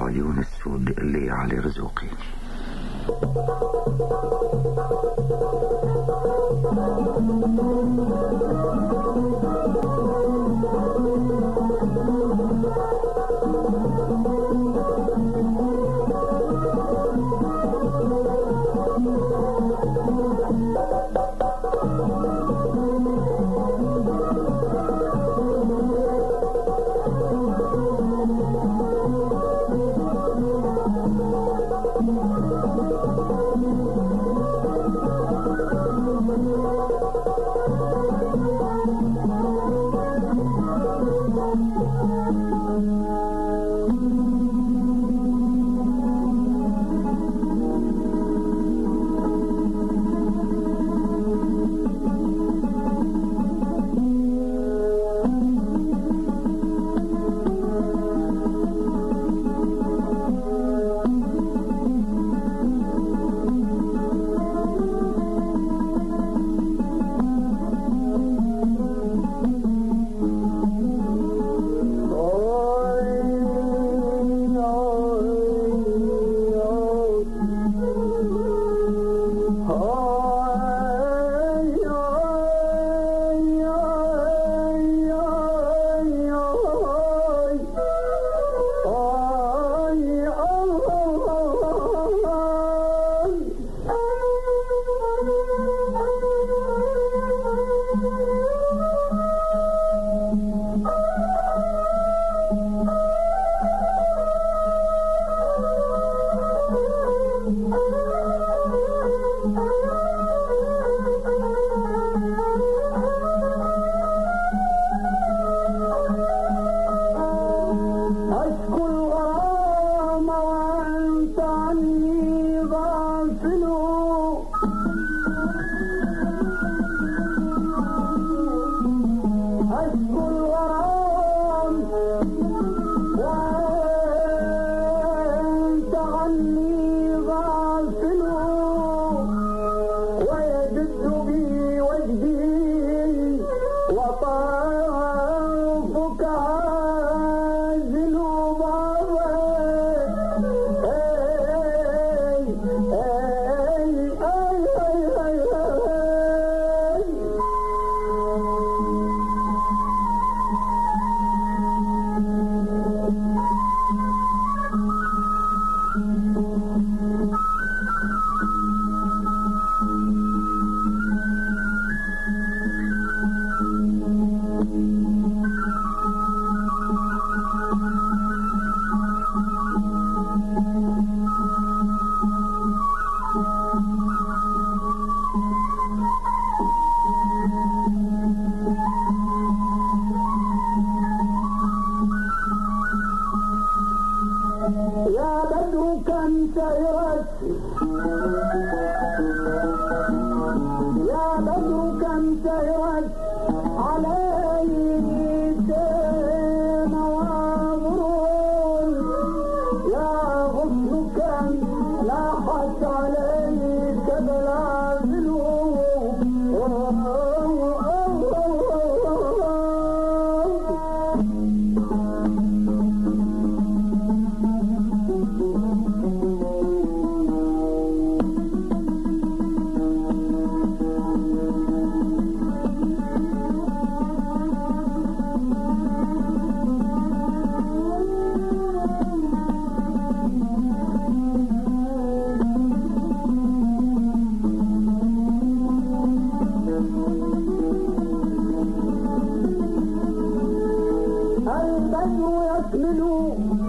عيون السود اللي على رزقي Oh.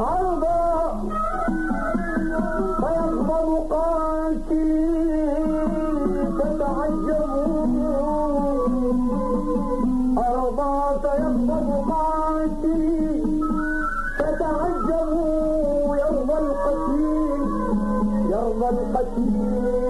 أرضا فيقبض قاتلي فتعجبون أرضا فيقبض قاتلي فتعجبوا يرضى القتيل يرضى القتيل.